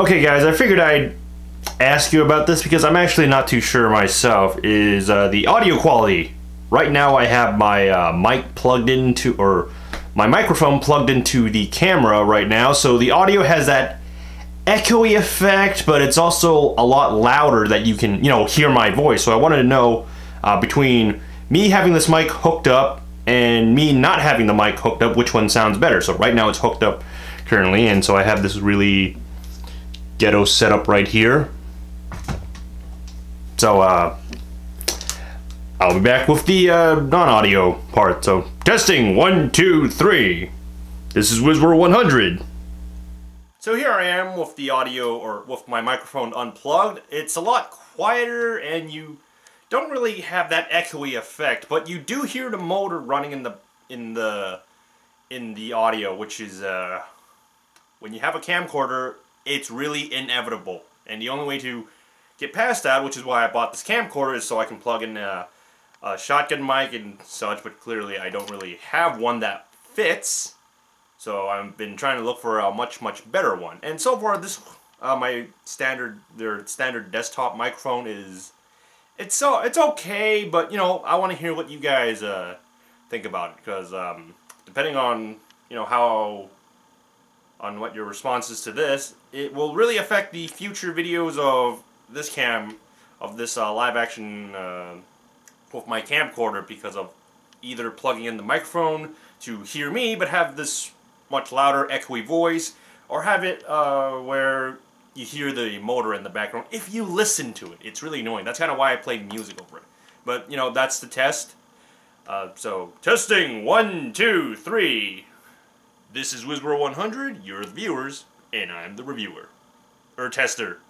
Okay guys, I figured I'd ask you about this because I'm actually not too sure myself, is uh, the audio quality. Right now I have my uh, mic plugged into, or my microphone plugged into the camera right now, so the audio has that echoey effect, but it's also a lot louder that you can, you know, hear my voice. So I wanted to know uh, between me having this mic hooked up and me not having the mic hooked up, which one sounds better. So right now it's hooked up currently, and so I have this really ghetto setup right here. So, uh, I'll be back with the uh, non-audio part. So, testing, one, two, three. This is WizWar 100. So here I am with the audio, or with my microphone unplugged. It's a lot quieter, and you don't really have that echoey effect, but you do hear the motor running in the in the in the audio, which is uh, when you have a camcorder, it's really inevitable. And the only way to get past that, which is why I bought this camcorder, is so I can plug in a, a shotgun mic and such, but clearly I don't really have one that fits. So I've been trying to look for a much, much better one. And so far, this uh, my standard their standard desktop microphone is it's so it's okay, but you know I want to hear what you guys uh, think about it because um, depending on you know how on what your response is to this, it will really affect the future videos of this cam, of this uh, live action uh, with my camcorder because of either plugging in the microphone to hear me but have this much louder echoey voice or have it uh, where you hear the motor in the background if you listen to it. It's really annoying. That's kind of why I play music over it. But, you know, that's the test. Uh, so, testing, one, two, three. This is WizWar 100, you're the viewers, and I'm the reviewer. Or tester.